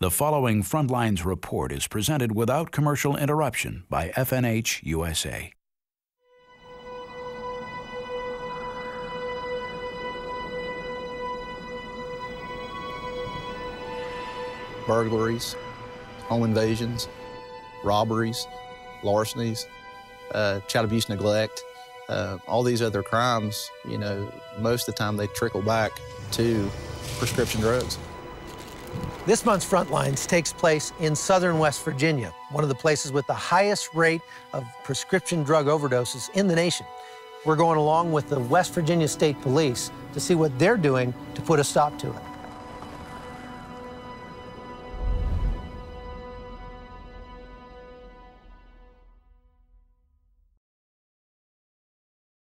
The following Frontlines report is presented without commercial interruption by FNH USA. Burglaries, home invasions, robberies, larcenies, uh, child abuse, neglect, uh, all these other crimes, you know, most of the time they trickle back to prescription drugs. This month's Frontlines takes place in southern West Virginia, one of the places with the highest rate of prescription drug overdoses in the nation. We're going along with the West Virginia State Police to see what they're doing to put a stop to it.